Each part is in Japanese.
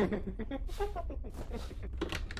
ハハハハ!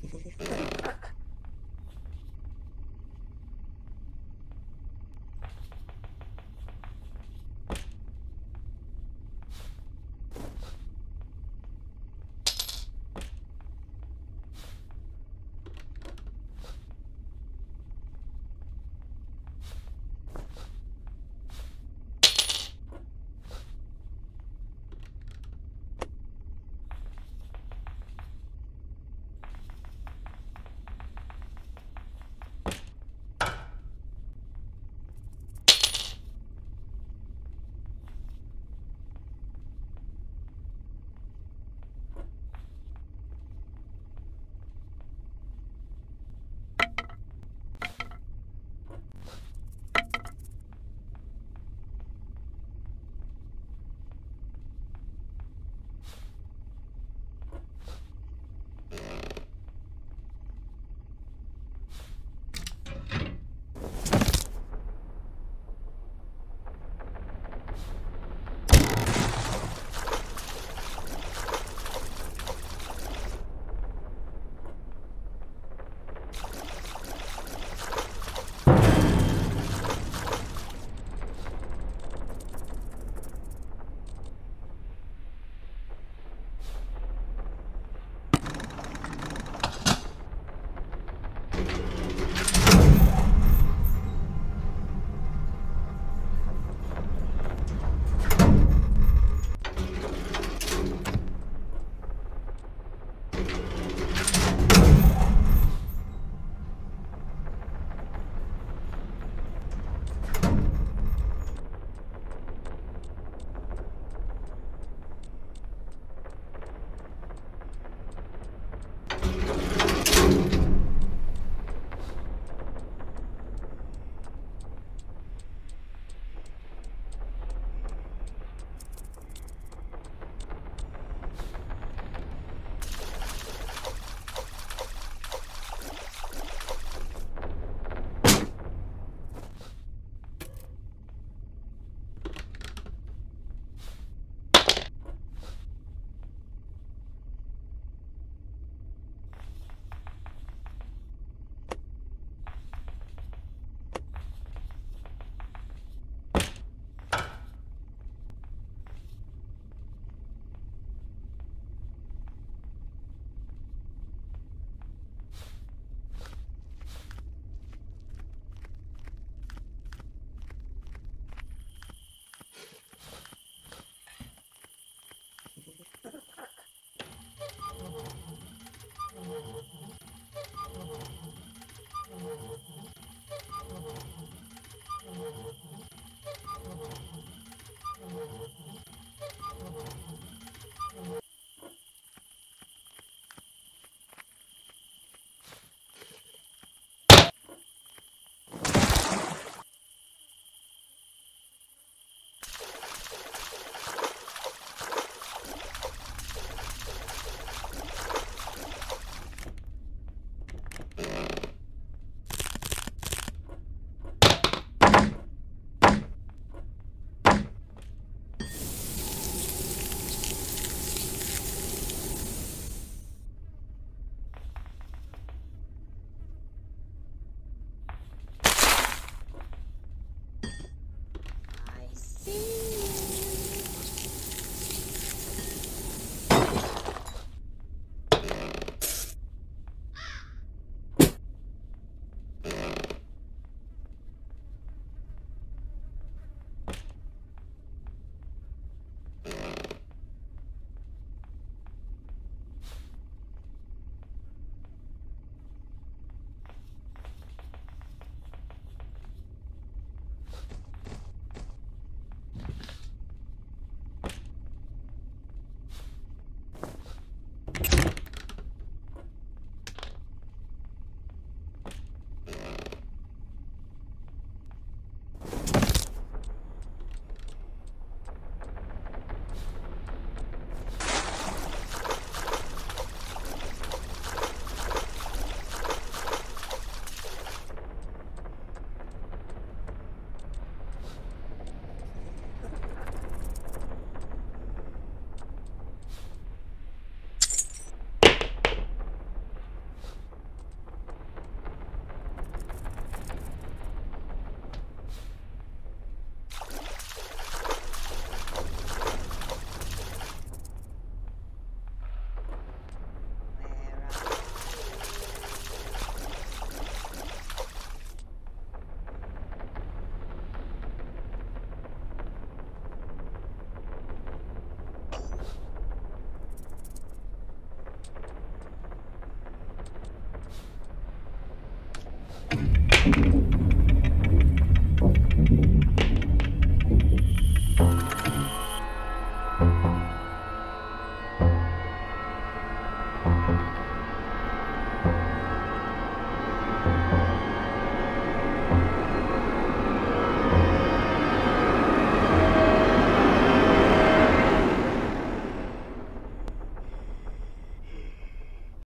ハハハハ!